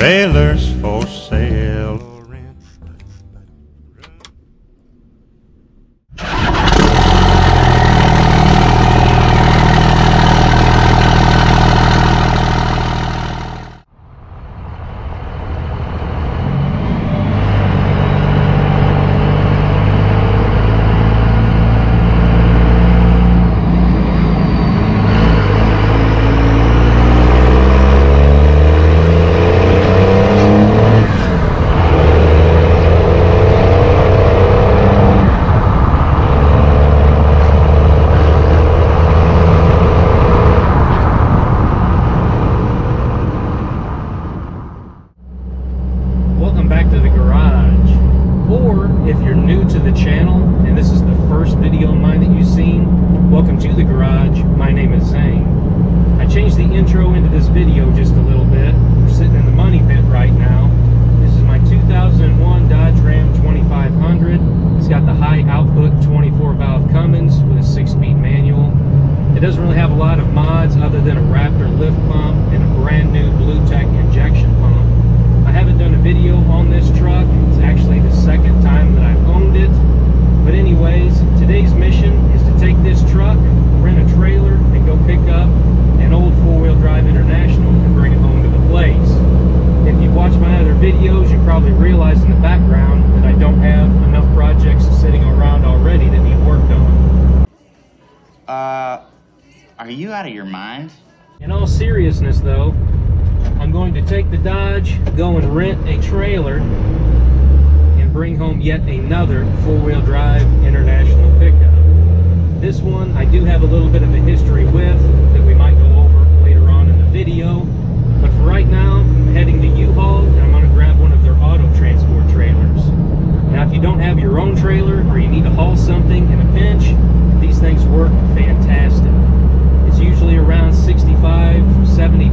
trailers. Are you out of your mind? In all seriousness, though, I'm going to take the Dodge, go and rent a trailer, and bring home yet another four-wheel drive international pickup. This one I do have a little bit of a history with that we might go over later on in the video. But for right now, I'm heading to U-Haul and I'm going to grab one of their auto transport trailers. Now, if you don't have your own trailer or you need to haul something in a pinch, these things work fantastic usually around 65 70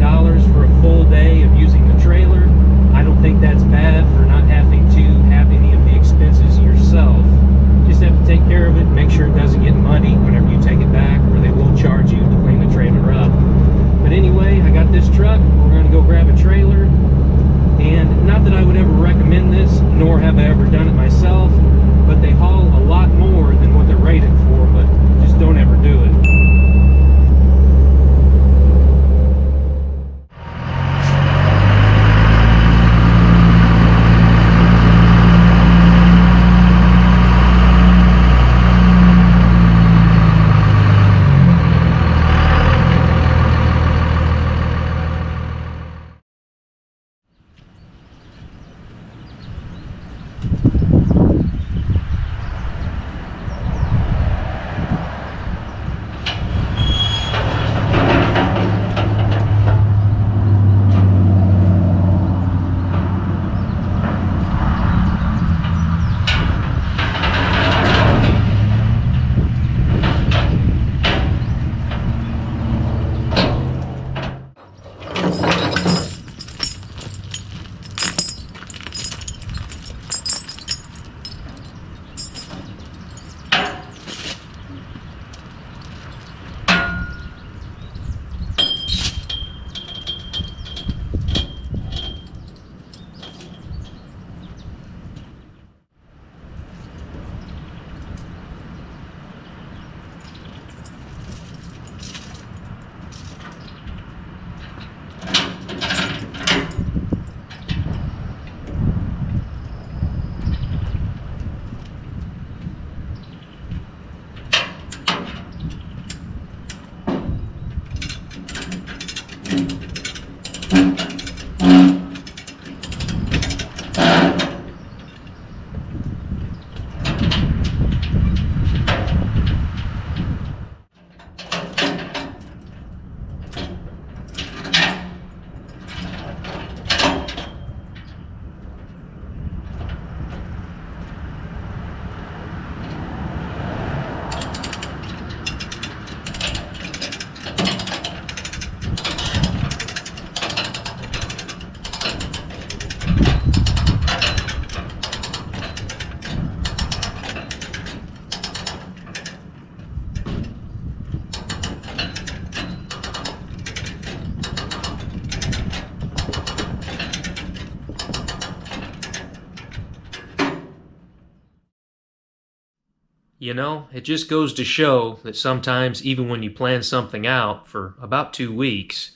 You know, it just goes to show that sometimes, even when you plan something out for about two weeks,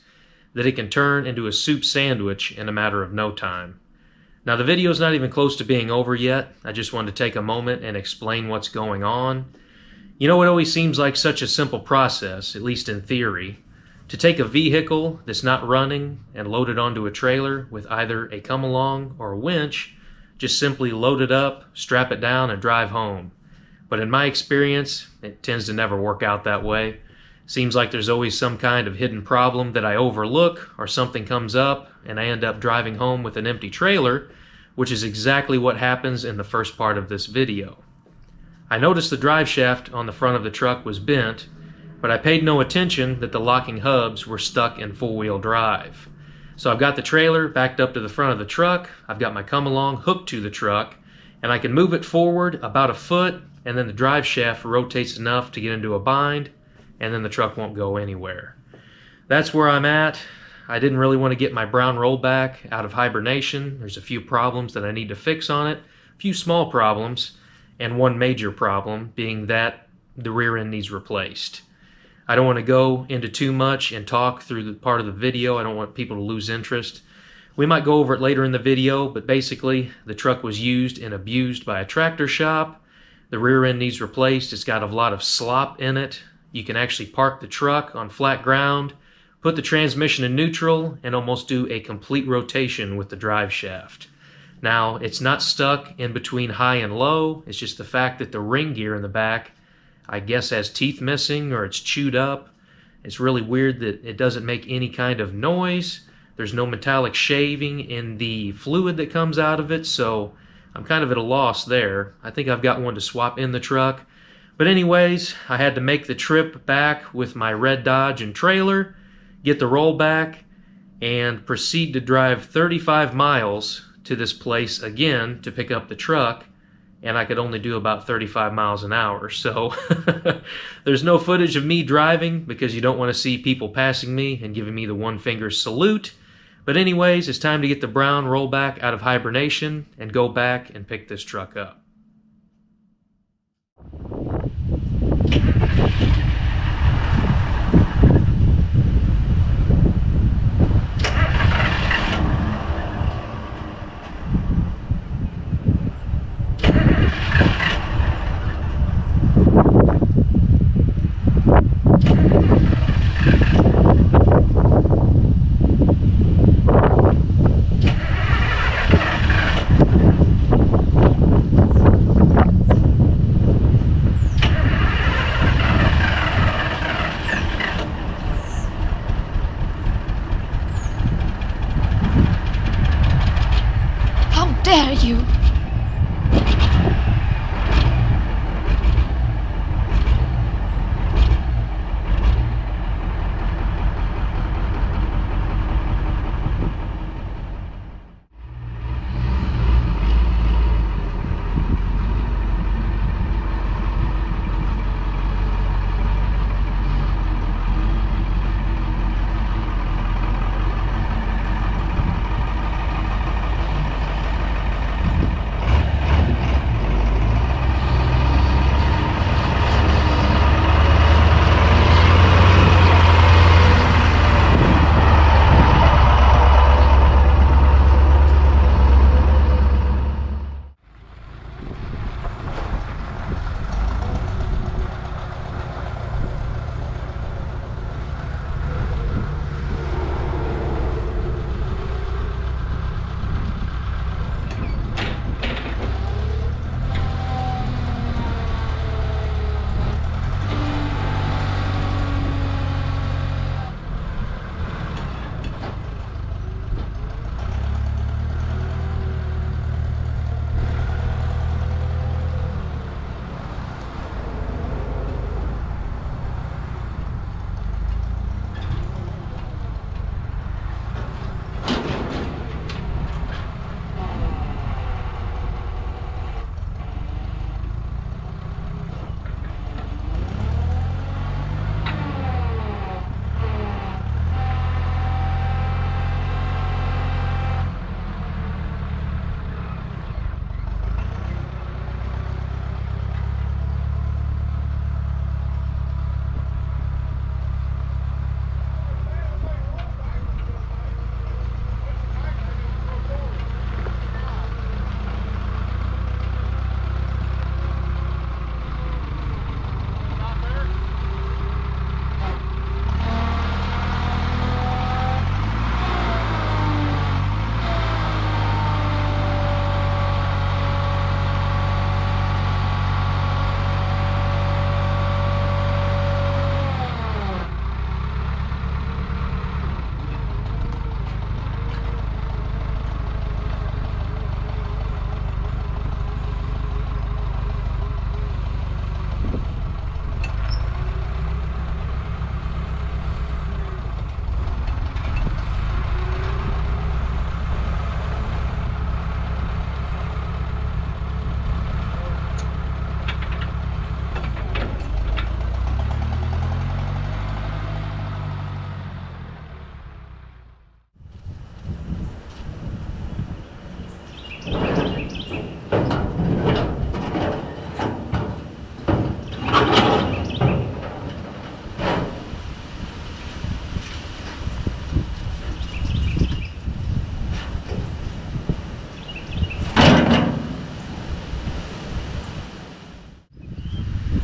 that it can turn into a soup sandwich in a matter of no time. Now, the video is not even close to being over yet. I just wanted to take a moment and explain what's going on. You know, it always seems like such a simple process, at least in theory, to take a vehicle that's not running and load it onto a trailer with either a come along or a winch, just simply load it up, strap it down, and drive home. But in my experience, it tends to never work out that way. Seems like there's always some kind of hidden problem that I overlook, or something comes up, and I end up driving home with an empty trailer, which is exactly what happens in the first part of this video. I noticed the drive shaft on the front of the truck was bent, but I paid no attention that the locking hubs were stuck in four wheel drive. So I've got the trailer backed up to the front of the truck, I've got my come along hooked to the truck, and I can move it forward about a foot and then the drive shaft rotates enough to get into a bind, and then the truck won't go anywhere. That's where I'm at. I didn't really want to get my brown rollback out of hibernation. There's a few problems that I need to fix on it, a few small problems, and one major problem being that the rear end needs replaced. I don't want to go into too much and talk through the part of the video. I don't want people to lose interest. We might go over it later in the video, but basically the truck was used and abused by a tractor shop the rear end needs replaced. It's got a lot of slop in it. You can actually park the truck on flat ground, put the transmission in neutral, and almost do a complete rotation with the drive shaft. Now, it's not stuck in between high and low. It's just the fact that the ring gear in the back, I guess, has teeth missing or it's chewed up. It's really weird that it doesn't make any kind of noise. There's no metallic shaving in the fluid that comes out of it, so I'm kind of at a loss there. I think I've got one to swap in the truck. But anyways, I had to make the trip back with my red Dodge and trailer, get the roll back, and proceed to drive 35 miles to this place again to pick up the truck and I could only do about 35 miles an hour. So there's no footage of me driving because you don't want to see people passing me and giving me the one finger salute. But anyways, it's time to get the brown rollback out of hibernation and go back and pick this truck up.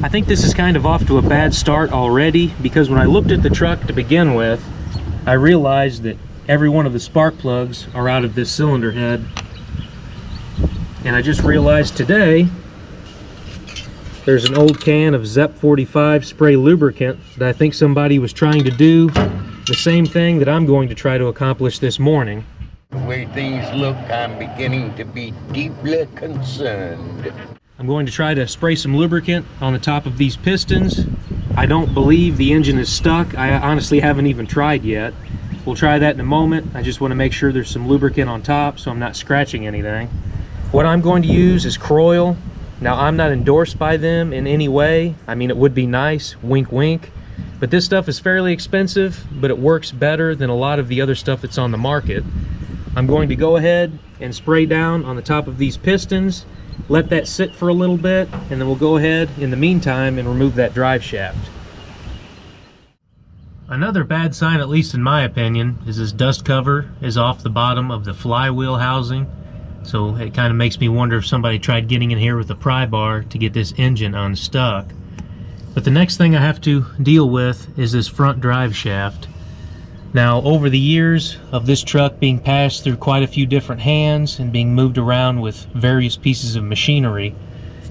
I think this is kind of off to a bad start already because when I looked at the truck to begin with, I realized that every one of the spark plugs are out of this cylinder head. And I just realized today there's an old can of ZEP 45 spray lubricant that I think somebody was trying to do the same thing that I'm going to try to accomplish this morning. The way things look, I'm beginning to be deeply concerned. I'm going to try to spray some lubricant on the top of these pistons. I don't believe the engine is stuck. I honestly haven't even tried yet. We'll try that in a moment. I just want to make sure there's some lubricant on top so I'm not scratching anything. What I'm going to use is Kroil. Now I'm not endorsed by them in any way. I mean, it would be nice, wink wink. But this stuff is fairly expensive, but it works better than a lot of the other stuff that's on the market. I'm going to go ahead and spray down on the top of these pistons, let that sit for a little bit, and then we'll go ahead in the meantime and remove that drive shaft. Another bad sign, at least in my opinion, is this dust cover is off the bottom of the flywheel housing. So it kind of makes me wonder if somebody tried getting in here with a pry bar to get this engine unstuck. But the next thing I have to deal with is this front drive shaft. Now, over the years of this truck being passed through quite a few different hands and being moved around with various pieces of machinery,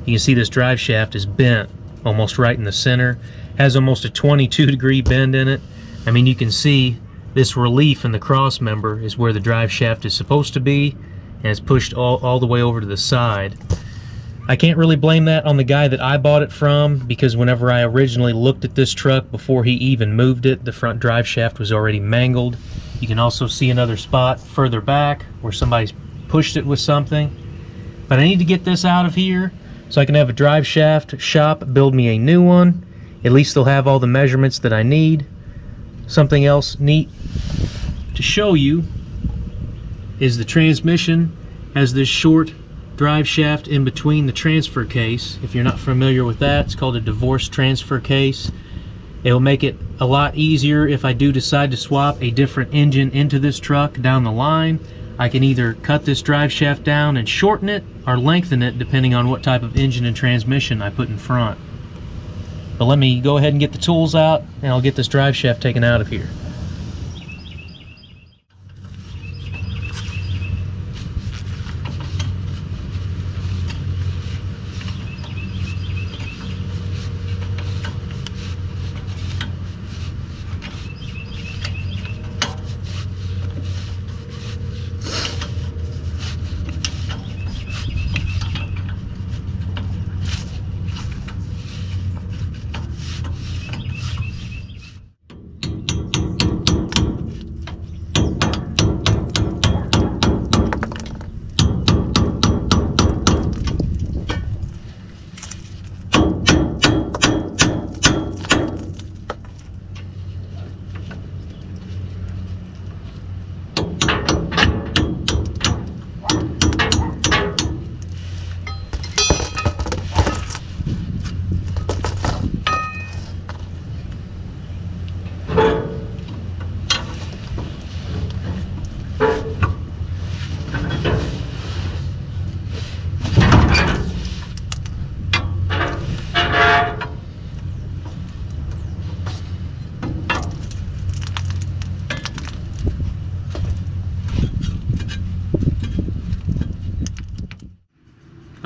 you can see this drive shaft is bent almost right in the center. Has almost a 22 degree bend in it. I mean, you can see this relief in the cross member is where the drive shaft is supposed to be, and it's pushed all, all the way over to the side. I can't really blame that on the guy that I bought it from because whenever I originally looked at this truck before he even moved it, the front drive shaft was already mangled. You can also see another spot further back where somebody's pushed it with something. But I need to get this out of here so I can have a drive shaft shop build me a new one. At least they'll have all the measurements that I need. Something else neat to show you is the transmission has this short drive shaft in between the transfer case. If you're not familiar with that, it's called a divorce transfer case. It'll make it a lot easier if I do decide to swap a different engine into this truck down the line. I can either cut this drive shaft down and shorten it or lengthen it depending on what type of engine and transmission I put in front. But let me go ahead and get the tools out and I'll get this drive shaft taken out of here.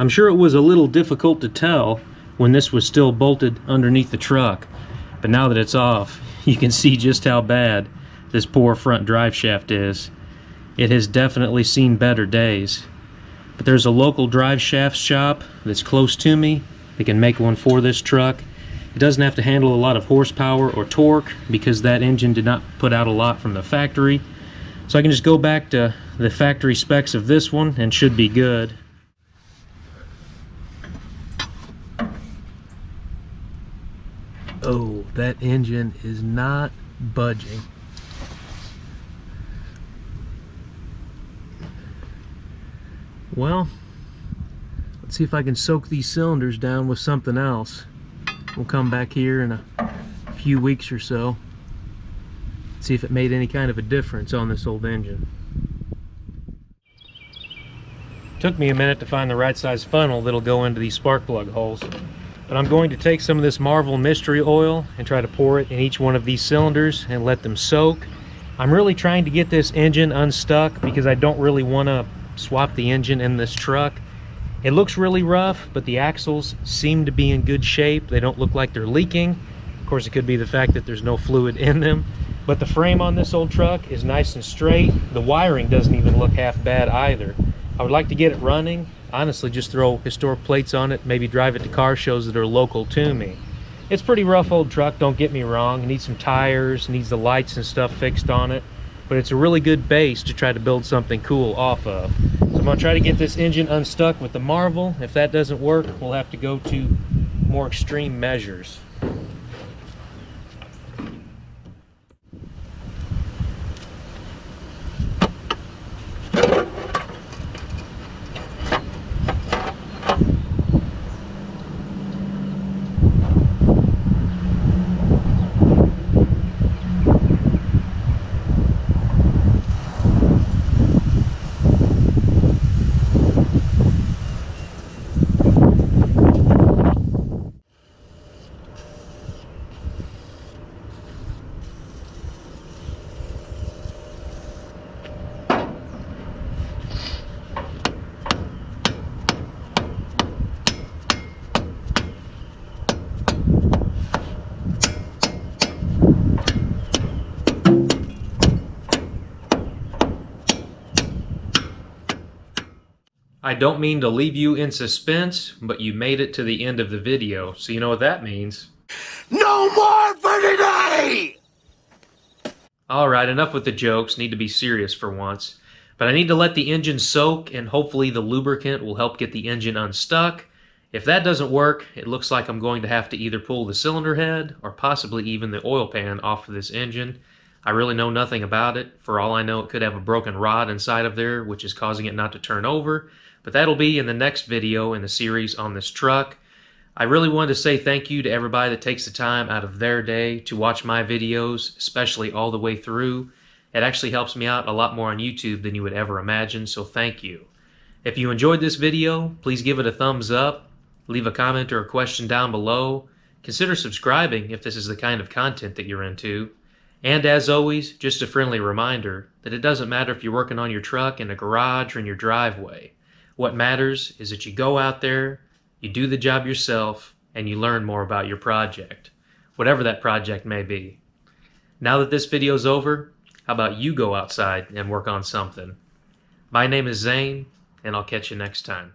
I'm sure it was a little difficult to tell when this was still bolted underneath the truck, but now that it's off, you can see just how bad this poor front drive shaft is. It has definitely seen better days. But there's a local drive shaft shop that's close to me. They can make one for this truck. It doesn't have to handle a lot of horsepower or torque because that engine did not put out a lot from the factory. So I can just go back to the factory specs of this one and should be good. Oh, that engine is not budging. Well, let's see if I can soak these cylinders down with something else. We'll come back here in a few weeks or so. See if it made any kind of a difference on this old engine. Took me a minute to find the right size funnel that'll go into these spark plug holes. But I'm going to take some of this Marvel Mystery Oil and try to pour it in each one of these cylinders and let them soak. I'm really trying to get this engine unstuck because I don't really want to swap the engine in this truck. It looks really rough, but the axles seem to be in good shape. They don't look like they're leaking. Of course, it could be the fact that there's no fluid in them. But the frame on this old truck is nice and straight. The wiring doesn't even look half bad either. I would like to get it running. Honestly, just throw historic plates on it, maybe drive it to car shows that are local to me. It's pretty rough old truck, don't get me wrong. It needs some tires, needs the lights and stuff fixed on it. But it's a really good base to try to build something cool off of. So I'm gonna try to get this engine unstuck with the Marvel. If that doesn't work, we'll have to go to more extreme measures. I don't mean to leave you in suspense, but you made it to the end of the video, so you know what that means. No more for today! Alright, enough with the jokes, need to be serious for once. But I need to let the engine soak, and hopefully the lubricant will help get the engine unstuck. If that doesn't work, it looks like I'm going to have to either pull the cylinder head, or possibly even the oil pan off of this engine. I really know nothing about it. For all I know, it could have a broken rod inside of there, which is causing it not to turn over. But that'll be in the next video in the series on this truck. I really wanted to say thank you to everybody that takes the time out of their day to watch my videos, especially all the way through. It actually helps me out a lot more on YouTube than you would ever imagine, so thank you. If you enjoyed this video, please give it a thumbs up, leave a comment or a question down below, consider subscribing if this is the kind of content that you're into, and as always, just a friendly reminder that it doesn't matter if you're working on your truck in a garage or in your driveway. What matters is that you go out there, you do the job yourself, and you learn more about your project, whatever that project may be. Now that this video is over, how about you go outside and work on something? My name is Zane, and I'll catch you next time.